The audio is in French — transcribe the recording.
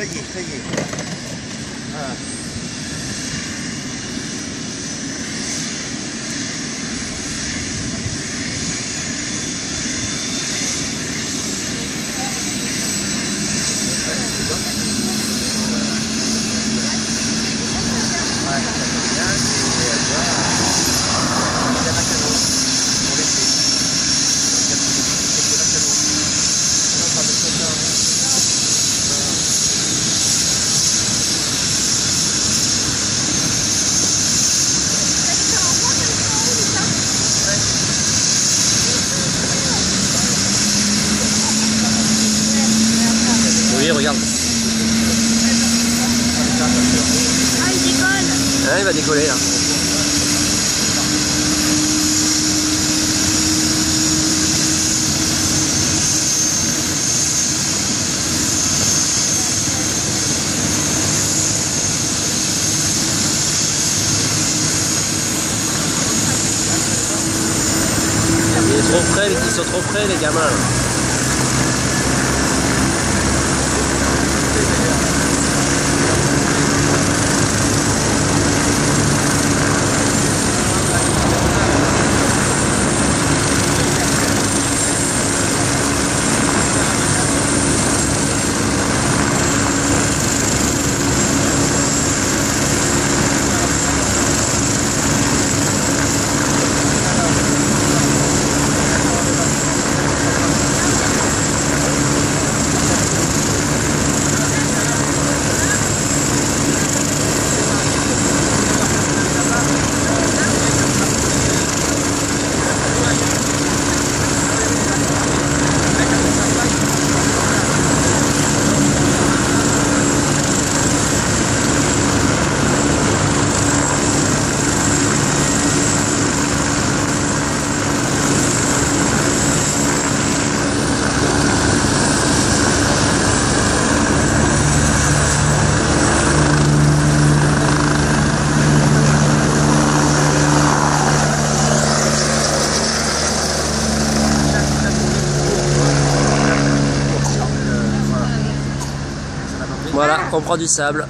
可以可以。嗯。Regarde. Ah, il décolle Hein, il va décoller là. Il est trop frais, ils sont trop frais les gamins. on prend du sable.